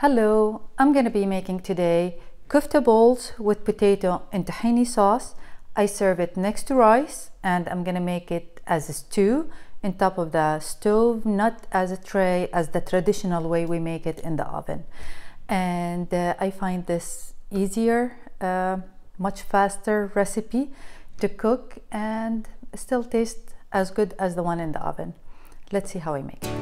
Hello, I'm gonna be making today kofta balls with potato and tahini sauce. I serve it next to rice and I'm gonna make it as a stew on top of the stove, not as a tray as the traditional way we make it in the oven. And uh, I find this easier, uh, much faster recipe to cook and still taste as good as the one in the oven. Let's see how I make it.